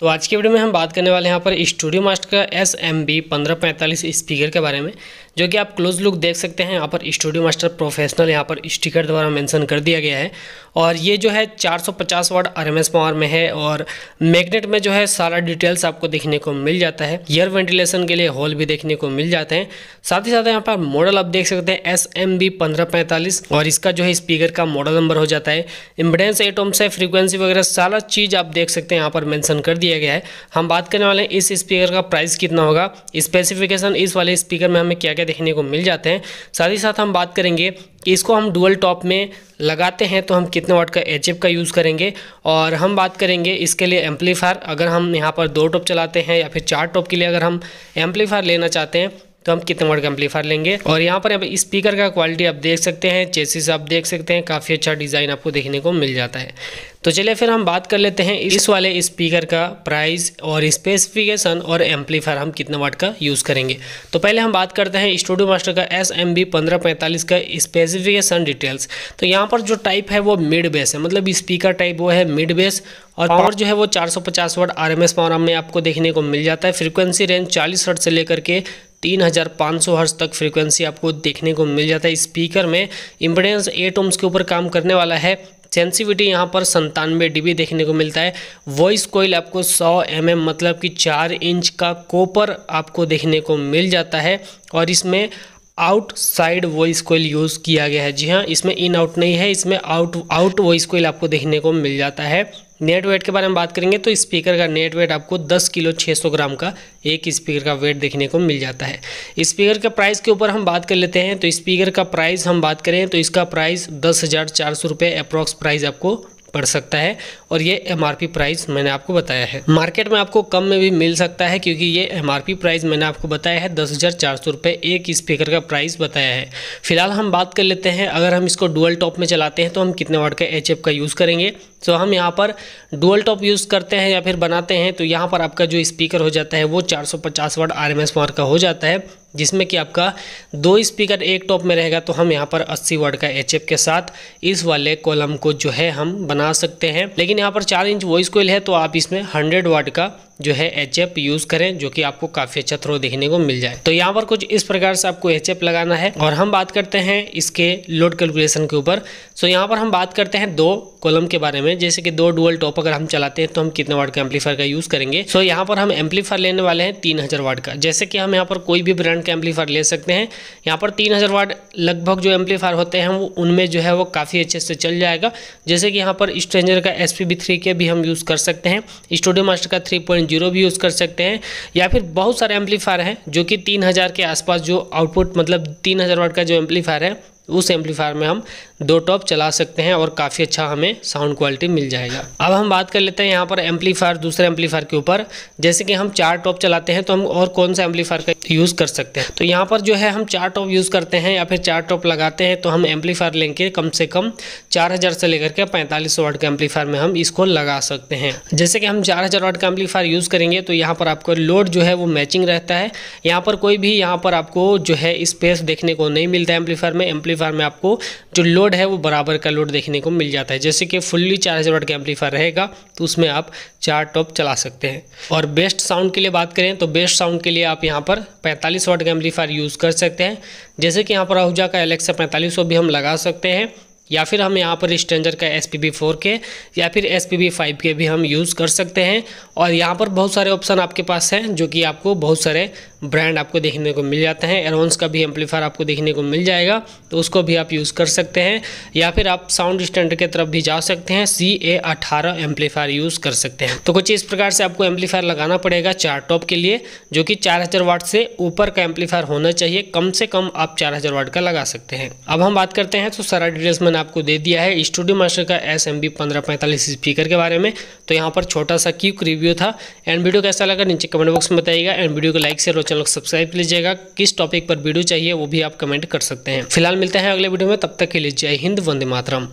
तो आज की वीडियो में हम बात करने वाले हैं यहाँ पर स्टूडियो मास्टर का एस एम बी पंद्रह पैंतालीस स्पीकर के बारे में, जो कि आप क्लोज लुक देख सकते हैं। यहाँ पर स्टूडियो मास्टर प्रोफेशनल यहाँ पर स्टिकर द्वारा मेंशन कर दिया गया है। और ये जो है 450 वाट आरएमएस पावर में है और मैग्नेट में जो है सारा डिटेल्स आपको देखने को मिल जाता है। ईयर वेंटिलेशन के लिए होल भी देखने को मिल जाते हैं। साथ ही साथ यहाँ पर मॉडल आप देख सकते हैं एस एम बी और इसका जो है स्पीकर का मॉडल नंबर हो जाता है। इम्बडेंस एटोम्स है फ्रीक्वेंसी वगैरह सारा चीज़ आप देख सकते हैं, यहाँ पर मैंसन कर दिया गया है। हम बात करने वाले हैं इस स्पीकर का प्राइस कितना होगा। स्पेसिफिकेशन इस वाले स्पीकर में हमें क्या क्या देखने को मिल जाते हैं। साथ ही साथ हम बात करेंगे कि इसको हम डुअल टॉप में लगाते हैं तो हम कितने वाट का एच का यूज़ करेंगे। और हम बात करेंगे इसके लिए एम्पलीफायर अगर हम यहाँ पर दो टॉप चलाते हैं या फिर चार टॉप के लिए अगर हम एम्पलीफायर लेना चाहते हैं तो हम कितने वाट का एम्पलीफायर लेंगे? और यहाँ पर स्पीकर का क्वालिटी आप देख सकते हैं चेसिस आप देख सकते हैं काफ़ी अच्छा डिज़ाइन आपको देखने को मिल जाता है। तो चलिए फिर हम बात कर लेते हैं इस वाले स्पीकर का प्राइस और स्पेसिफिकेशन और एम्पलीफायर हम कितने वाट का यूज़ करेंगे। तो पहले हम बात करते हैं स्टूडियो मास्टर का एस एम बी पंद्रह पैंतालीस का स्पेसिफिकेशन डिटेल्स तो यहाँ पर जो टाइप है वो मिड बेस है मतलब स्पीकर टाइप वो है मिड बेस और पावर जो है वो 450 वाट आरएमएस पावर में आपको देखने को मिल जाता है। फ्रीक्वेंसी रेंज 40 हर्ट से लेकर के तीन हज़ार पाँच सौ हर्स तक फ्रीक्वेंसी आपको देखने को मिल जाता है। स्पीकर में इम्पोर्टेंस एट ओम्स के ऊपर काम करने वाला है। सेंसिविटी यहाँ पर संतानवे डीबी देखने को मिलता है। वॉइस कोयल आपको 100 एम mm मतलब कि चार इंच का कोपर आपको देखने को मिल जाता है और इसमें आउटसाइड वॉइस कोयल यूज़ किया गया है। जी हाँ इसमें इन आउट नहीं है, इसमें आउट आउट वॉइस कोयल आपको देखने को मिल जाता है। नेट वेट के बारे में बात करेंगे तो स्पीकर का नेट वेट आपको 10 किलो 600 ग्राम का एक स्पीकर का वेट देखने को मिल जाता है। स्पीकर के प्राइस के ऊपर हम बात कर लेते हैं तो स्पीकर का प्राइस हम बात करें तो इसका प्राइस दस हज़ार चार सौ रुपये अप्रॉक्स प्राइस आपको पड़ सकता है। और ये एमआरपी प्राइस मैंने आपको बताया है। मार्केट में आपको कम में भी मिल सकता है क्योंकि ये एमआरपी प्राइस मैंने आपको बताया है, दस हज़ार एक स्पीकर का प्राइस बताया है। फ़िलहाल हम बात कर लेते हैं, अगर हम इसको डुअल टॉप में चलाते हैं तो हम कितने वाट का एचएफ का यूज़ करेंगे। तो हम यहाँ पर डुअल टॉप यूज़ करते हैं या फिर बनाते हैं तो यहाँ पर आपका जो स्पीकर हो जाता है वो 450 वाट आर एम का हो जाता है, जिसमें कि आपका दो स्पीकर एक टॉप में रहेगा तो हम यहाँ पर 80 वाट का एचएफ के साथ इस वाले कॉलम को जो है हम बना सकते हैं। लेकिन यहाँ पर चार इंच वॉइस कोयल है तो आप इसमें 100 वाट का जो है एच यूज़ करें, जो कि आपको काफ़ी अच्छा थ्रो देखने को मिल जाए। तो यहाँ पर कुछ इस प्रकार से आपको एच लगाना है और हम बात करते हैं इसके लोड कैलकुलेशन के ऊपर। सो यहाँ पर हम बात करते हैं दो कॉलम के बारे में, जैसे कि दो डुअल टॉप अगर हम चलाते हैं तो हम कितने वाट का एम्पलीफायर का यूज़ करेंगे। सो यहाँ पर हम एम्पलीफायर लेने वाले हैं तीन हज़ार वाट का। जैसे कि हम यहाँ पर कोई भी ब्रांड का एम्पलीफायर ले सकते हैं, यहाँ पर तीन हज़ार वाट लगभग जो एम्पलीफायर होते हैं, वो उनमें जो है वो काफ़ी अच्छे से चल जाएगा। जैसे कि यहाँ पर स्ट्रेंजर का एस के भी हम यूज़ कर सकते हैं। स्टूडियो मास्टर का थ्री ज़ीरो भी यूज़ कर सकते हैं, या फिर बहुत सारे एम्पलीफायर हैं जो कि तीन हज़ार के आसपास जो आउटपुट मतलब तीन हज़ार वाट का जो एम्पलीफायर है उस एम्पलीफायर में हम दो टॉप चला सकते हैं और काफ़ी अच्छा हमें साउंड क्वालिटी मिल जाएगा। अब हम बात कर लेते हैं यहाँ पर एम्पलीफायर दूसरे एम्पलीफायर के ऊपर। जैसे कि हम चार टॉप चलाते हैं तो हम और कौन सा एम्पलीफायर का यूज़ कर सकते हैं? तो यहाँ पर जो है हम चार टॉप यूज़ करते हैं या फिर चार टॉप लगाते हैं तो हम एम्पलीफायर लेंगे कम से कम चार हज़ार से लेकर के पैंतालीस वाट के एम्पलीफायर में हम इसको लगा सकते हैं। जैसे कि हम चार हज़ार वाट का एम्पलीफायर यूज़ करेंगे तो यहाँ पर आपको लोड जो है वो मैचिंग रहता है। यहाँ पर कोई भी यहाँ पर आपको जो है स्पेस देखने को नहीं मिलता है एम्पलीफायर में। एम्पलीफायर में आपको जो लोड है वो बराबर का लोड देखने को मिल जाता है। जैसे कि फुल्ली चार हज़ार वाट का एम्पलीफायर रहेगा तो उसमें आप चार टॉप चला सकते हैं। और बेस्ट साउंड के लिए बात करें तो बेस्ट साउंड के लिए आप यहाँ पर 45 वाट का एम्पलीफायर यूज़ कर सकते हैं। जैसे कि यहाँ पर आहूजा का एलेक्सा पैंतालीस भी हम लगा सकते हैं, या फिर हम यहाँ पर स्टेंजर का एस पी फोर के, या फिर एस पी फाइव के भी हम यूज़ कर सकते हैं। और यहाँ पर बहुत सारे ऑप्शन आपके पास हैं, जो कि आपको बहुत सारे ब्रांड आपको देखने को मिल जाते हैं एरोन्स का भी एम्पलीफायर आपको देखने को मिल जाएगा तो उसको भी आप यूज़ कर सकते हैं, या फिर आप साउंड स्टैंडर्ड की तरफ़ भी जा सकते हैं सी ए अठारह एम्पलीफायर यूज़ कर सकते हैं। तो कुछ इस प्रकार से आपको एम्पलीफायर लगाना पड़ेगा चार टॉप के लिए, जो कि चार हज़ार वाट से ऊपर का एम्पलीफायर होना चाहिए, कम से कम आप चार हज़ार वाट का लगा सकते हैं। अब हम बात करते हैं तो सारा डिटेल्स मैंने आपको दे दिया है स्टूडियो मास्टर का एस एम बी पंद्रह पैंतालीस स्पीकर के बारे में। तो यहाँ पर छोटा सा क्यूक रिव्यू था एंड वीडियो कैसा लगा, नीचे कमेंट बॉक्स में बताइएगा एंड वीडियो को लाइक शेयर और चैनल को सब्सक्राइब कर लीजिएगा। किस टॉपिक पर वीडियो चाहिए, वो भी आप कमेंट कर सकते हैं। फ़िलहाल मिलते हैं अगले वीडियो में, तब तक के लिए जय हिंद, वंदे मातरम।